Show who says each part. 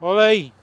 Speaker 1: Olha aí.